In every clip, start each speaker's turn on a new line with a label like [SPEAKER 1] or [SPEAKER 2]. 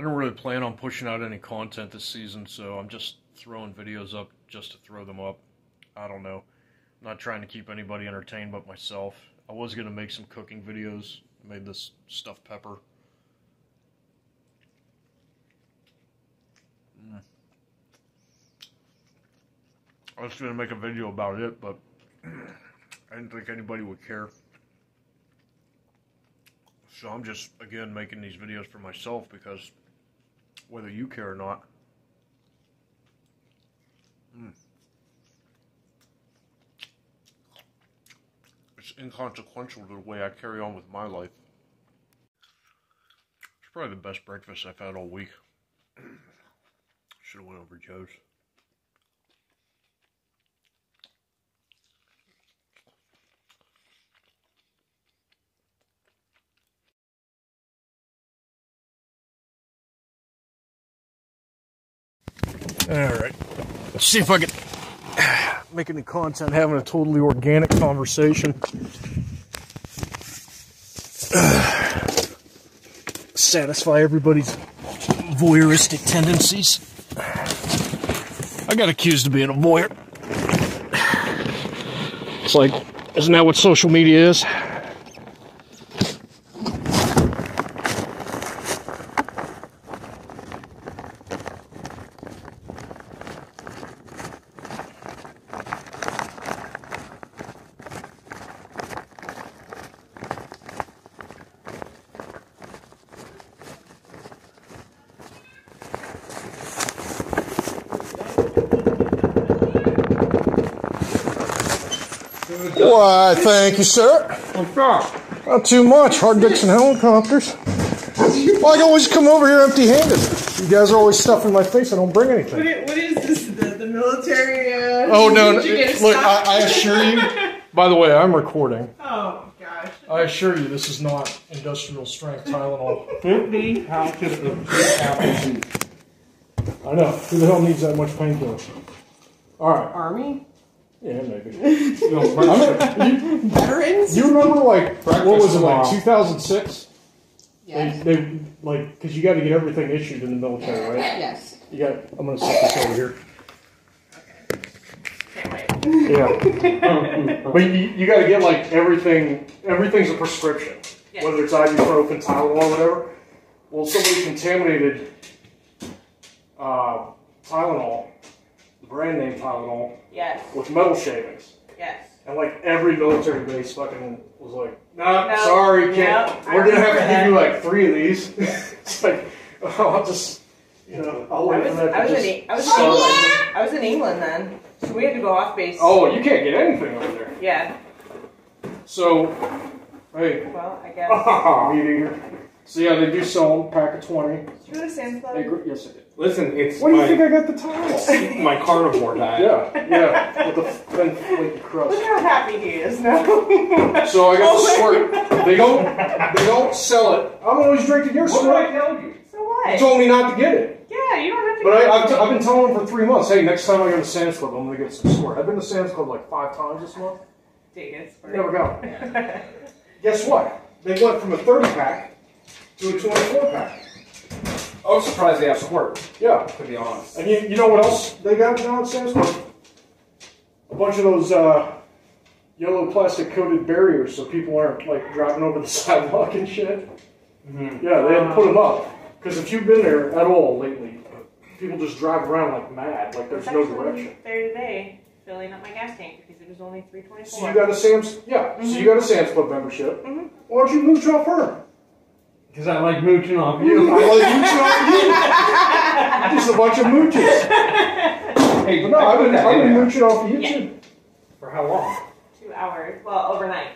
[SPEAKER 1] I don't really plan on pushing out any content this season, so I'm just throwing videos up just to throw them up. I don't know. I'm not trying to keep anybody entertained but myself. I was going to make some cooking videos. I made this stuffed pepper. Mm. I was going to make a video about it, but I didn't think anybody would care. So I'm just, again, making these videos for myself because whether you care or not, mm, it's inconsequential to the way I carry on with my life. It's probably the best breakfast I've had all week. Should have went over Joe's. All right. Let's see if I can make any content having a totally organic conversation. Satisfy everybody's voyeuristic tendencies. I got accused of being a voyeur. It's like, isn't that what social media is?
[SPEAKER 2] Why, thank you, sir.
[SPEAKER 3] What's up?
[SPEAKER 2] Not too much. Hard Dixon helicopters. Well, I always come over here empty handed. You guys are always stuffing my face. I don't bring anything.
[SPEAKER 4] What is, what is this? The, the military? Uh,
[SPEAKER 2] Oh, no. no
[SPEAKER 4] did you get a
[SPEAKER 2] look. I, I assure you. By the way, I'm recording.
[SPEAKER 4] Oh gosh.
[SPEAKER 2] I assure you, this is not industrial strength Tylenol.
[SPEAKER 3] 50 ounces of apple juice.
[SPEAKER 2] I know. Who the hell needs that much painkiller? All right.
[SPEAKER 4] Army
[SPEAKER 2] Yeah, maybe.
[SPEAKER 3] No,
[SPEAKER 2] I'm you,
[SPEAKER 4] veterans.
[SPEAKER 2] you remember, like, what was it, like
[SPEAKER 3] tomorrow.
[SPEAKER 2] 2006?
[SPEAKER 4] yes.
[SPEAKER 2] They, they like, because you got to get everything issued in the military, right?
[SPEAKER 4] yes.
[SPEAKER 2] You got. I'm gonna set this over here.
[SPEAKER 4] Can't.
[SPEAKER 2] Yeah, but you, you got to get like everything. Everything's a prescription,
[SPEAKER 4] Yes.
[SPEAKER 2] whether it's ibuprofen, Tylenol, or whatever. Well, somebody contaminated uh, Tylenol, the brand name Tylenol,
[SPEAKER 4] Yes.
[SPEAKER 2] with metal shavings,
[SPEAKER 4] Yes.
[SPEAKER 2] and like every military base fucking was like, "Nah,
[SPEAKER 4] No,
[SPEAKER 2] sorry, can't.
[SPEAKER 4] I
[SPEAKER 2] We're gonna have to
[SPEAKER 4] remember
[SPEAKER 2] give you
[SPEAKER 4] that.
[SPEAKER 2] like three of these." it's like, oh, I'll just, you know, I'll
[SPEAKER 4] I
[SPEAKER 2] wait
[SPEAKER 4] was,
[SPEAKER 2] for that.
[SPEAKER 4] I
[SPEAKER 2] to
[SPEAKER 4] was,
[SPEAKER 2] just
[SPEAKER 4] in, E- I, was in. England. I was in England then, so we had to go off base.
[SPEAKER 2] Oh, you can't get anything over there.
[SPEAKER 4] Yeah.
[SPEAKER 2] So, hey,
[SPEAKER 4] Well, I guess.
[SPEAKER 2] meat eater. So yeah, they do sell them, pack of twenty.
[SPEAKER 4] Did you go to Sam's Club?
[SPEAKER 2] They gr- yes, I did.
[SPEAKER 3] Listen, it's
[SPEAKER 2] What do you
[SPEAKER 3] my,
[SPEAKER 2] think I got the towel?
[SPEAKER 3] my carnivore diet.
[SPEAKER 2] yeah, yeah, with the thin flaky
[SPEAKER 4] Look
[SPEAKER 2] crust.
[SPEAKER 4] how happy he is now.
[SPEAKER 2] So I got the squirt. They don't, they don't sell it. I'm always drinking your
[SPEAKER 3] What did I
[SPEAKER 2] squirt.
[SPEAKER 3] tell you?
[SPEAKER 4] So what?
[SPEAKER 2] You told me not to get it.
[SPEAKER 4] yeah, you don't have to.
[SPEAKER 2] But
[SPEAKER 4] get
[SPEAKER 2] I, I've, t- I've been telling them for three months, hey, next time I go to Sam's Club, I'm gonna get some squirt. I've been to Sam's Club like five times this month.
[SPEAKER 4] Dig it.
[SPEAKER 2] Never got it. Guess what? They went from a 30 pack to a 24 pack.
[SPEAKER 3] I was surprised they have squirt,
[SPEAKER 2] Yeah.
[SPEAKER 3] to be honest.
[SPEAKER 2] And you, you know what else they got now at Sam's Club? A bunch of those uh, yellow plastic coated barriers so people aren't like driving over the sidewalk and shit.
[SPEAKER 3] Mhm.
[SPEAKER 2] Yeah, they had to put them up. Because if you've been there at all lately, people just drive around like mad, like there's
[SPEAKER 4] I
[SPEAKER 2] no
[SPEAKER 4] was
[SPEAKER 2] direction.
[SPEAKER 4] actually There today, filling up my gas tank because it was only three twenty
[SPEAKER 2] So you got a Sam's, yeah. So you got a Sam's Club membership. Why don't you mooch off her?
[SPEAKER 3] Because I like mooching off you.
[SPEAKER 2] I
[SPEAKER 3] you.
[SPEAKER 2] like mooching off you. Just a bunch of mooches.
[SPEAKER 3] hey,
[SPEAKER 2] No, I've been,
[SPEAKER 3] that
[SPEAKER 2] I've been
[SPEAKER 3] in
[SPEAKER 2] mooching off of you
[SPEAKER 4] Yeah.
[SPEAKER 2] too.
[SPEAKER 3] For how long?
[SPEAKER 4] Two hours. Well, overnight.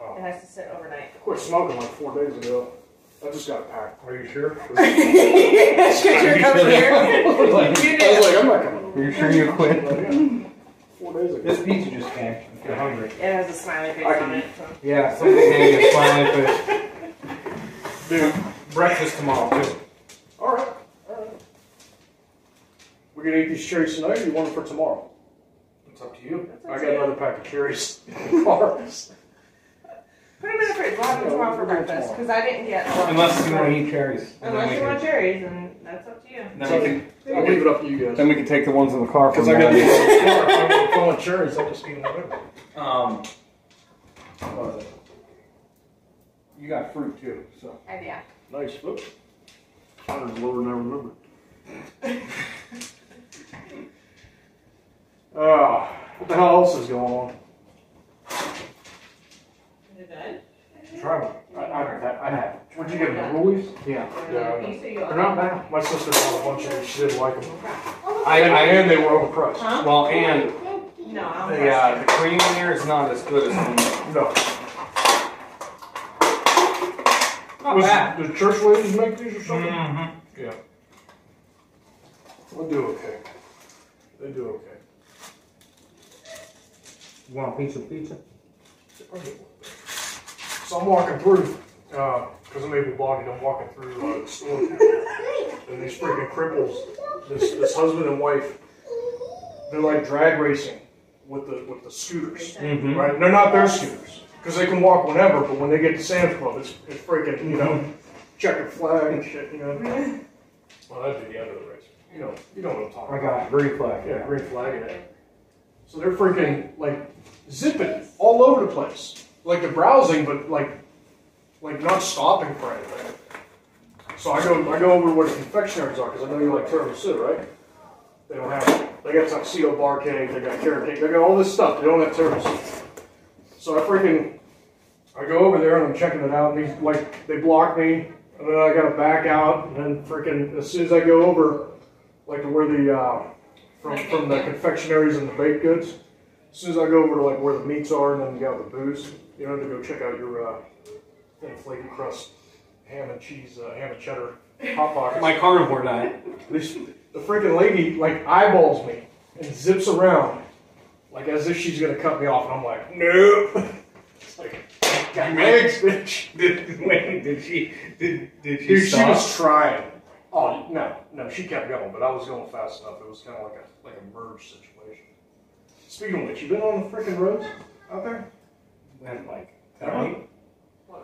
[SPEAKER 2] Oh.
[SPEAKER 4] It has to sit overnight.
[SPEAKER 2] Quit smoking like four days ago. I just got packed.
[SPEAKER 3] Are you sure?
[SPEAKER 4] Because you're coming here.
[SPEAKER 3] like,
[SPEAKER 4] You
[SPEAKER 2] I was
[SPEAKER 4] did.
[SPEAKER 2] like, I'm not coming.
[SPEAKER 3] are you sure you quit?
[SPEAKER 2] Yeah. Four days ago.
[SPEAKER 3] This pizza just came. I feel hungry.
[SPEAKER 4] It has a smiley face
[SPEAKER 2] I
[SPEAKER 4] on it. So.
[SPEAKER 3] Yeah, something hanging a smiling face.
[SPEAKER 2] Dude.
[SPEAKER 3] Breakfast tomorrow, too.
[SPEAKER 2] All right. All right. We're gonna eat these cherries tonight, or you want them for tomorrow?
[SPEAKER 3] It's up to you.
[SPEAKER 2] I got another pack of cherries in the car.
[SPEAKER 4] Put them in the fridge. We'll have them tomorrow for breakfast because I didn't get.
[SPEAKER 3] Unless you want to eat cherries. And then
[SPEAKER 4] Unless
[SPEAKER 3] we
[SPEAKER 4] you
[SPEAKER 3] can-
[SPEAKER 4] want cherries, and that's up to you.
[SPEAKER 3] Then we can,
[SPEAKER 2] I'll leave it up to you guys.
[SPEAKER 3] then we can take the ones in the car from
[SPEAKER 2] Because I got these
[SPEAKER 3] there.
[SPEAKER 2] in the car. If I want- if I cherries, I'll just eat them whatever.
[SPEAKER 3] Um, you got fruit too, so.
[SPEAKER 4] And yeah.
[SPEAKER 2] Nice. Oops. Counter's lower than I remember. Ah, what the hell else is going on?
[SPEAKER 4] Is it done?
[SPEAKER 3] Try one.
[SPEAKER 2] I, I, I, I have. What'd you get? The Rulies?
[SPEAKER 3] Yeah.
[SPEAKER 2] Yeah, I know.
[SPEAKER 4] You say you
[SPEAKER 2] They're not bad. My sister bought a bunch of them. She didn't like them.
[SPEAKER 3] I,
[SPEAKER 2] and,
[SPEAKER 3] I,
[SPEAKER 2] and they were overpriced.
[SPEAKER 4] Huh?
[SPEAKER 3] well, and
[SPEAKER 4] No, I don't
[SPEAKER 3] the, uh, the cream in here is not as good as the
[SPEAKER 2] No.
[SPEAKER 3] Not
[SPEAKER 2] Was,
[SPEAKER 3] bad.
[SPEAKER 2] did church ladies make these or something?
[SPEAKER 3] Mm-hmm.
[SPEAKER 2] Yeah. We'll do okay. They do okay.
[SPEAKER 3] You want a piece of pizza?
[SPEAKER 2] So I'm walking through, uh, because I'm able bodied, I'm walking through uh, the store. and these freaking cripples, this, this husband and wife, they're like drag racing with the with the scooters.
[SPEAKER 3] Mm-hmm.
[SPEAKER 2] Right? They're not their scooters. Because they can walk whenever, but when they get to Sam's Club, it's, it's freaking, you know, checkered flag and shit, you know. Well, that'd be the end of the race. You know, you know what I'm talking
[SPEAKER 3] I
[SPEAKER 2] about.
[SPEAKER 3] got green flag.
[SPEAKER 2] Yeah, green flag in it. So they're freaking like zipping all over the place, like they're browsing, but like like not stopping for anything. So I go I go over where the confectionaries are because I know you like tiramisu, right? They don't have. They got tuxedo bar cake, they got carrot cake, they got all this stuff. They don't have tiramisu. So I freaking I go over there and I'm checking it out, and these like they block me, and then I gotta back out, and then freaking as soon as I go over, like to where the uh, from from the confectionaries and the baked goods. As soon as I go over to like where the meats are, and then you got the booze, you know, to go check out your uh, thin flaky crust ham and cheese, uh, ham and cheddar hot pockets.
[SPEAKER 3] My carnivore diet.
[SPEAKER 2] The freaking lady like eyeballs me and zips around like as if she's gonna cut me off, and I'm like, no. It's like, got my bitch.
[SPEAKER 3] Did, wait, did she, did, did she
[SPEAKER 2] Dude, she was trying. Oh no, no, she kept going, but I was going fast enough. It was kind of like a like a merge situation. Speaking of which, you been on the freaking roads out there
[SPEAKER 3] Went like,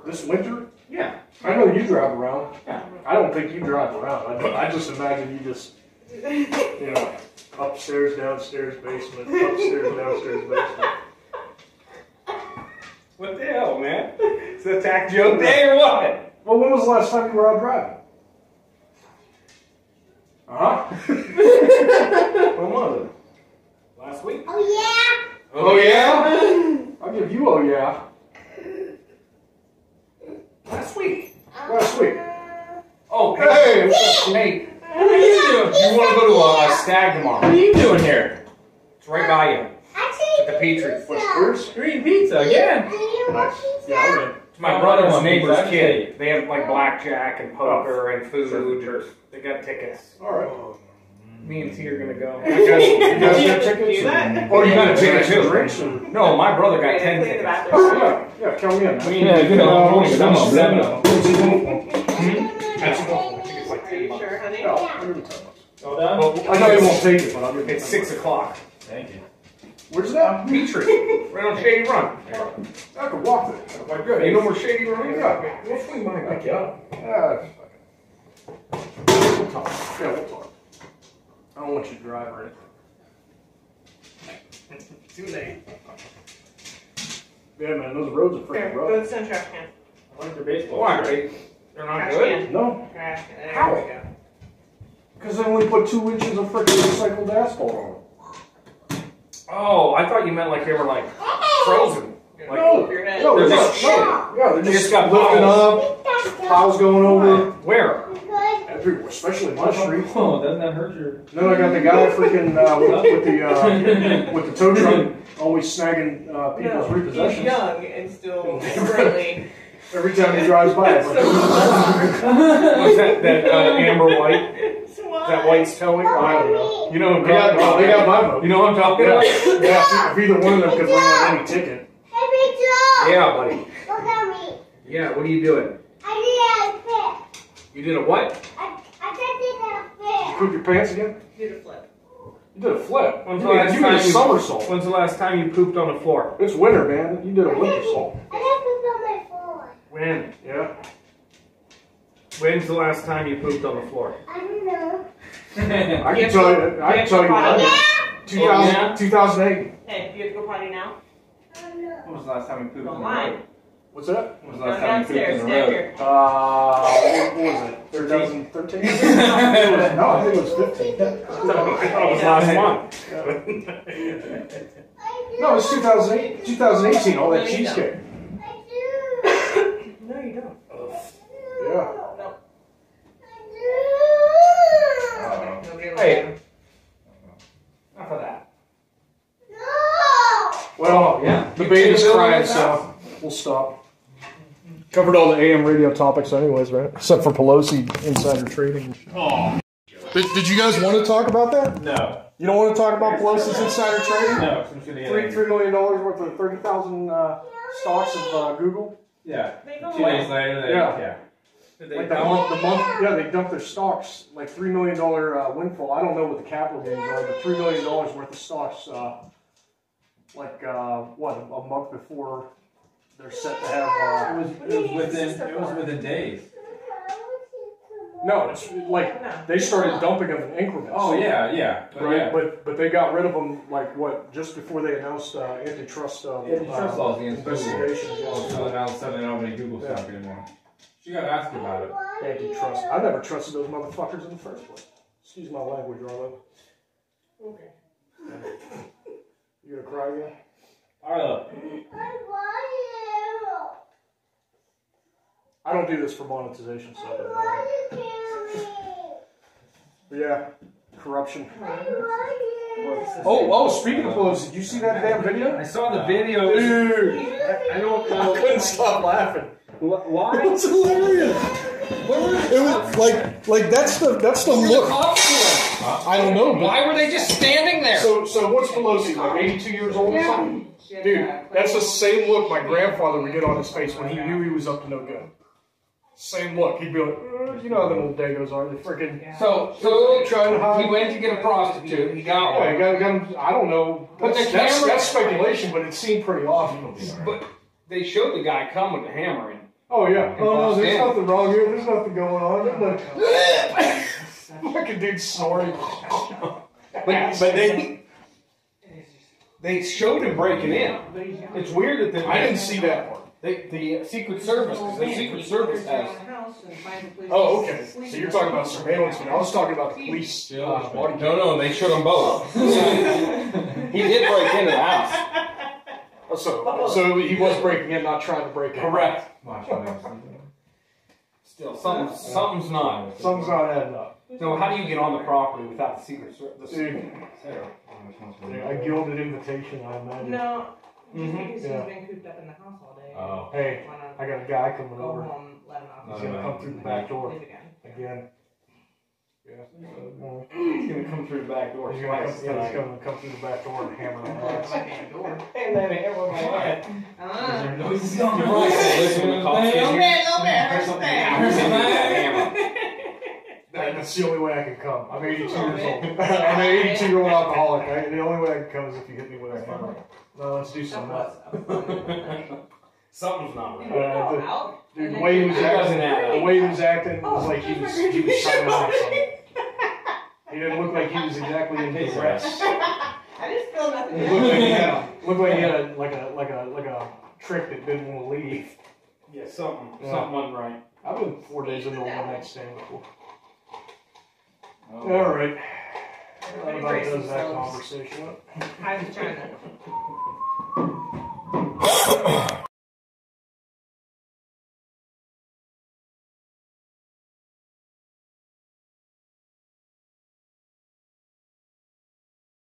[SPEAKER 2] this winter?
[SPEAKER 3] yeah.
[SPEAKER 2] I know you drive around.
[SPEAKER 3] Yeah.
[SPEAKER 2] I don't think you drive around. I, I just imagine you just, you know, upstairs, downstairs, basement, upstairs, downstairs, basement.
[SPEAKER 3] What the hell, man? It's an attack joke day or what?
[SPEAKER 2] Well, when was the last time you were out driving? Uh huh. when was it?
[SPEAKER 3] Last week. Oh yeah.
[SPEAKER 2] Oh yeah. I'll give you oh yeah.
[SPEAKER 3] Last week.
[SPEAKER 2] Last week.
[SPEAKER 3] Oh,
[SPEAKER 2] Hey.
[SPEAKER 3] Hey, what are you doing? You want to go to a stag tomorrow? What are you doing here? It's right by you. At the Petrie.
[SPEAKER 2] What's yours?
[SPEAKER 3] Green pizza, yeah.
[SPEAKER 2] Nice. Yeah, I'm in.
[SPEAKER 3] It's my brother's neighbor's kid. They have like oh. blackjack and poker oh. and food. They got tickets.
[SPEAKER 2] All right.
[SPEAKER 3] Me and T are gonna go.
[SPEAKER 2] You guys, you guys got
[SPEAKER 4] Do
[SPEAKER 2] tickets?
[SPEAKER 4] that. Mm-hmm.
[SPEAKER 2] Oh, you got a
[SPEAKER 3] Ticket
[SPEAKER 2] ticket
[SPEAKER 3] too. No, my brother got ten tickets.
[SPEAKER 2] Oh yeah, yeah. Count me in.
[SPEAKER 3] Yeah, you know, I'm only done seven hmm?
[SPEAKER 4] Are you sure, honey?
[SPEAKER 2] Yeah, I'll give you ten bucks.
[SPEAKER 5] All done?
[SPEAKER 3] Well,
[SPEAKER 2] I know you won't take it, but I'll give you.
[SPEAKER 3] It's six o'clock.
[SPEAKER 5] Thank you.
[SPEAKER 2] bucks. Where's that?
[SPEAKER 3] Petrie, right on Shady Run.
[SPEAKER 2] I could walk there.
[SPEAKER 3] My good. You know more Shady Run is?
[SPEAKER 2] Yeah.
[SPEAKER 3] We'll swing by and pick you up.
[SPEAKER 2] Yeah, it's fucking- We'll talk. Yeah, we'll talk. I don't want you to drive or anything.
[SPEAKER 3] Too late.
[SPEAKER 2] Yeah, man, those roads are
[SPEAKER 4] Here,
[SPEAKER 2] freaking
[SPEAKER 4] go
[SPEAKER 2] rough.
[SPEAKER 4] to the sun trash can.
[SPEAKER 5] I like your baseball.
[SPEAKER 3] Why?
[SPEAKER 5] shirt.
[SPEAKER 3] They, they're not
[SPEAKER 4] Trash
[SPEAKER 3] good?
[SPEAKER 4] can.
[SPEAKER 2] No,
[SPEAKER 4] Trash can. There
[SPEAKER 2] How?
[SPEAKER 4] we go.
[SPEAKER 2] because they only put two inches of freaking recycled asphalt on them.
[SPEAKER 3] Oh, I thought you meant like they were like frozen. Like,
[SPEAKER 2] No,
[SPEAKER 4] Your head.
[SPEAKER 2] no, they're
[SPEAKER 3] They're
[SPEAKER 2] just,
[SPEAKER 3] just-
[SPEAKER 2] no. Yeah, they're
[SPEAKER 3] They
[SPEAKER 2] just,
[SPEAKER 3] just got
[SPEAKER 2] lifting up, piles going over
[SPEAKER 3] Where?
[SPEAKER 2] everywhere, especially my street.
[SPEAKER 5] Oh, doesn't that hurt your?
[SPEAKER 2] Then I got the guy freaking uh, with, with the uh, with the tow truck always snagging uh, people's
[SPEAKER 4] No, he's
[SPEAKER 2] repossessions.
[SPEAKER 4] young and still currently.
[SPEAKER 2] Every time he drives by, it's like,
[SPEAKER 3] Was that that uh, Amber White? That White's towing?
[SPEAKER 2] I don't know.
[SPEAKER 3] You know what I'm
[SPEAKER 2] They got,
[SPEAKER 3] talking about?
[SPEAKER 2] they got my vote.
[SPEAKER 3] You know what I'm talking
[SPEAKER 2] Yeah,
[SPEAKER 3] about?
[SPEAKER 2] yeah. If either one of them could bring on any ticket,
[SPEAKER 3] Yeah, buddy.
[SPEAKER 6] Look at me.
[SPEAKER 3] Yeah, what are you doing?
[SPEAKER 6] I did a flip.
[SPEAKER 3] You did a what?
[SPEAKER 6] I, I just did a flip.
[SPEAKER 2] poop your pants again.
[SPEAKER 4] You did a flip.
[SPEAKER 2] You did a flip.
[SPEAKER 3] When's
[SPEAKER 2] you
[SPEAKER 3] the
[SPEAKER 2] did,
[SPEAKER 3] last
[SPEAKER 2] you did a
[SPEAKER 3] time you-
[SPEAKER 2] somersault.
[SPEAKER 3] When's the last time you pooped on the floor?
[SPEAKER 2] It's winter, man. You did a winter salt.
[SPEAKER 6] I didn't poop on my
[SPEAKER 5] When?
[SPEAKER 2] Yeah.
[SPEAKER 5] When's the last time you pooped on the floor?
[SPEAKER 6] I don't know.
[SPEAKER 2] I can tell you. I can tell you
[SPEAKER 4] potty
[SPEAKER 2] 2000,
[SPEAKER 5] yeah?
[SPEAKER 2] 2008.
[SPEAKER 4] Hey, do you have to go potty now?
[SPEAKER 6] I don't.
[SPEAKER 3] When was the last time you pooped
[SPEAKER 4] Go
[SPEAKER 3] on the
[SPEAKER 4] line.
[SPEAKER 3] road?
[SPEAKER 2] What's that?
[SPEAKER 3] When was the
[SPEAKER 4] Go
[SPEAKER 3] last time you pooped
[SPEAKER 4] downstairs.
[SPEAKER 3] on the road?
[SPEAKER 4] here.
[SPEAKER 2] Uh, what was it? 2013? no, I think it was 15.
[SPEAKER 5] I thought it was last month.
[SPEAKER 2] No, it was 2008, 2018. All that cheesecake.
[SPEAKER 6] I do.
[SPEAKER 4] No, you don't.
[SPEAKER 2] Yeah.
[SPEAKER 6] I
[SPEAKER 4] Nobody will
[SPEAKER 3] Hey.
[SPEAKER 4] let you.
[SPEAKER 3] Not for that.
[SPEAKER 6] do. No.
[SPEAKER 2] Well,
[SPEAKER 5] yeah.
[SPEAKER 2] the baby's crying, so we'll stop. Covered all the AM radio topics, anyways, right? Except for Pelosi insider trading.
[SPEAKER 1] Oh,
[SPEAKER 2] Did, did you guys want to talk about that?
[SPEAKER 3] No.
[SPEAKER 2] You don't want to talk about Pelosi's insider trading?
[SPEAKER 3] No. I'm just gonna get
[SPEAKER 2] Three three million dollars worth of thirty thousand uh, stocks of uh, Google.
[SPEAKER 3] Yeah.
[SPEAKER 4] They
[SPEAKER 3] Two days later, they,
[SPEAKER 2] Yeah.
[SPEAKER 3] yeah. Did they
[SPEAKER 2] Like the month, the month, yeah, they dumped their stocks like three million dollar uh, windfall. I don't know what the capital gains are, but three million dollars worth of stocks. Uh, like uh, what a month before they're set to have. Uh,
[SPEAKER 3] It was, it was within it was within days.
[SPEAKER 2] no, it's like
[SPEAKER 4] No.
[SPEAKER 2] they started dumping them in increments.
[SPEAKER 3] Oh yeah, yeah, but
[SPEAKER 2] Right,
[SPEAKER 3] yeah.
[SPEAKER 2] but but they got rid of them like what just before they announced uh, antitrust uh,
[SPEAKER 3] Antitrust
[SPEAKER 2] uh,
[SPEAKER 3] laws against Google.
[SPEAKER 2] investigation
[SPEAKER 3] Oh,
[SPEAKER 2] against
[SPEAKER 3] so now suddenly nobody Google
[SPEAKER 2] Yeah.
[SPEAKER 3] stock anymore. She got asked about it.
[SPEAKER 2] antitrust. I never trusted those motherfuckers in the first place. Excuse my language, Arlo.
[SPEAKER 4] Okay.
[SPEAKER 2] You gonna cry again?
[SPEAKER 3] Arlo.
[SPEAKER 2] I want you. I don't do this for monetization, so. I don't know. But yeah, corruption. Oh, oh! Speaking of Pelosi, did you see that damn video?
[SPEAKER 3] I saw the video.
[SPEAKER 2] Dude,
[SPEAKER 3] I don't
[SPEAKER 2] I couldn't stop laughing.
[SPEAKER 3] Why?
[SPEAKER 2] It was hilarious. It was like, like that's the that's the look. I don't know, but
[SPEAKER 5] Why were they just standing there?
[SPEAKER 2] so so what's Pelosi like? Eighty-two years old or something? Dude, that's the same look my grandfather would get on his face when he knew he was up to no good. Same look. He'd be like, "Uh, you know how them old dagos are. They freaking
[SPEAKER 5] So, so
[SPEAKER 2] trying to hide.
[SPEAKER 5] he went to get a prostitute. He got
[SPEAKER 2] Yeah,
[SPEAKER 5] one.
[SPEAKER 2] you gotta, gotta, I don't know.
[SPEAKER 5] But
[SPEAKER 2] That's,
[SPEAKER 5] the
[SPEAKER 2] that's,
[SPEAKER 5] camera-
[SPEAKER 2] that's speculation, but it seemed pretty obvious.
[SPEAKER 5] But they showed the guy come with the hammer and
[SPEAKER 2] Oh yeah. Oh no, there's
[SPEAKER 5] Yeah.
[SPEAKER 2] nothing wrong here. There's nothing going on. There's no- Fucking dude snoring.
[SPEAKER 5] but, but they they showed him breaking in. It's weird that the
[SPEAKER 2] I didn't see that part.
[SPEAKER 5] they, the Secret Service the Secret Service has
[SPEAKER 2] Oh, okay. So you're talking about surveillance, but I was talking about the police uh, body cam.
[SPEAKER 5] no no they showed them both. he did break into the house.
[SPEAKER 2] Oh, So, so he was breaking in, not trying to break in.
[SPEAKER 5] Correct. Still something something's not.
[SPEAKER 2] Something's not adding up.
[SPEAKER 5] So how do you get on the property without the Secret Service?
[SPEAKER 2] Dude, a gilded invitation, I imagine.
[SPEAKER 4] No.
[SPEAKER 5] Mhm.
[SPEAKER 4] Because
[SPEAKER 2] Yeah.
[SPEAKER 4] he's been cooped up in the house all day.
[SPEAKER 3] Oh.
[SPEAKER 2] Hey, I got a guy coming
[SPEAKER 4] go
[SPEAKER 2] over
[SPEAKER 4] home, let him out.
[SPEAKER 2] He's gonna come through the back door
[SPEAKER 4] again.
[SPEAKER 2] again. Yeah. so,
[SPEAKER 5] He's gonna come through the back
[SPEAKER 2] uh,
[SPEAKER 5] door
[SPEAKER 2] He's gonna, come, yeah, he's gonna come through the back door and hammer on
[SPEAKER 4] That
[SPEAKER 2] us.
[SPEAKER 4] might be a door.
[SPEAKER 5] And then hammer my head.
[SPEAKER 4] Ah.
[SPEAKER 5] You probably say, listen, when the cops get
[SPEAKER 4] Little
[SPEAKER 5] here,
[SPEAKER 4] bit, little bit.
[SPEAKER 5] there's something
[SPEAKER 4] Understand.
[SPEAKER 5] happens in that hammer.
[SPEAKER 2] That- That's the only way I can come. I'm 82 years old. I'm an 82 year old alcoholic. I, the only way I can come is if you hit me with a hammer. No, let's do
[SPEAKER 4] That
[SPEAKER 2] some
[SPEAKER 4] was
[SPEAKER 2] that.
[SPEAKER 4] a fun
[SPEAKER 5] Something's not right.
[SPEAKER 2] Uh,
[SPEAKER 4] go
[SPEAKER 2] the- Dude,
[SPEAKER 4] and
[SPEAKER 2] the way he was
[SPEAKER 5] That
[SPEAKER 4] go
[SPEAKER 5] doesn't
[SPEAKER 2] acting,
[SPEAKER 5] add
[SPEAKER 2] the way he was acting was
[SPEAKER 4] Oh,
[SPEAKER 2] like he was he was trying to hide something. He didn't look like he was exactly in his duress.
[SPEAKER 4] I just feel nothing.
[SPEAKER 2] It looked like he had a, looked like he had a, like a like a like a trick that didn't want to leave.
[SPEAKER 5] Yeah, something,
[SPEAKER 2] Yeah.
[SPEAKER 5] something wasn't right.
[SPEAKER 2] I've been four days into a one night stand before.
[SPEAKER 3] Oh.
[SPEAKER 2] All right. That
[SPEAKER 4] Everybody
[SPEAKER 2] about
[SPEAKER 4] brace
[SPEAKER 2] does that
[SPEAKER 4] themselves.
[SPEAKER 2] conversation.
[SPEAKER 4] I was trying to.